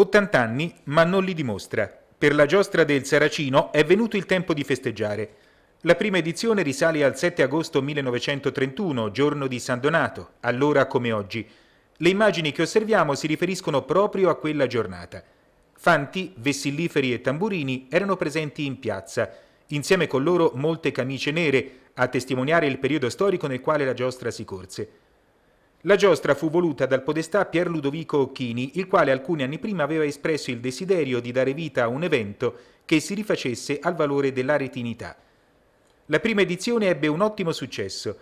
80 anni, ma non li dimostra. Per la giostra del Saracino è venuto il tempo di festeggiare. La prima edizione risale al 7 agosto 1931, giorno di San Donato, allora come oggi. Le immagini che osserviamo si riferiscono proprio a quella giornata. Fanti, vessilliferi e tamburini erano presenti in piazza, insieme con loro molte camicie nere, a testimoniare il periodo storico nel quale la giostra si corse. La giostra fu voluta dal podestà Pier Ludovico Occhini, il quale alcuni anni prima aveva espresso il desiderio di dare vita a un evento che si rifacesse al valore dell'aretinità. La prima edizione ebbe un ottimo successo.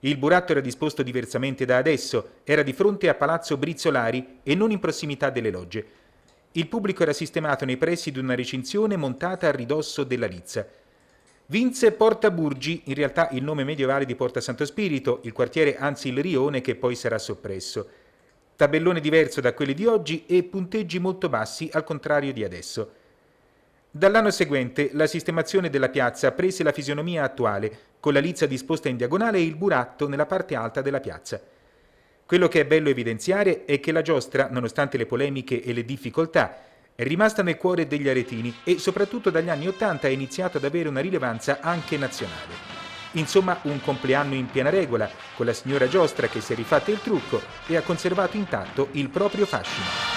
Il buratto era disposto diversamente da adesso, era di fronte a Palazzo Brizzolari e non in prossimità delle logge. Il pubblico era sistemato nei pressi di una recinzione montata a ridosso della Lizza. Vinse Porta Burgi, in realtà il nome medievale di Porta Santo Spirito, il quartiere anzi il rione che poi sarà soppresso. Tabellone diverso da quelli di oggi e punteggi molto bassi al contrario di adesso. Dall'anno seguente la sistemazione della piazza prese la fisionomia attuale, con la lizza disposta in diagonale e il buratto nella parte alta della piazza. Quello che è bello evidenziare è che la giostra, nonostante le polemiche e le difficoltà, è rimasta nel cuore degli aretini e soprattutto dagli anni Ottanta ha iniziato ad avere una rilevanza anche nazionale. Insomma, un compleanno in piena regola, con la signora Giostra che si è rifatta il trucco e ha conservato intatto il proprio fascino.